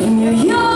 in your York.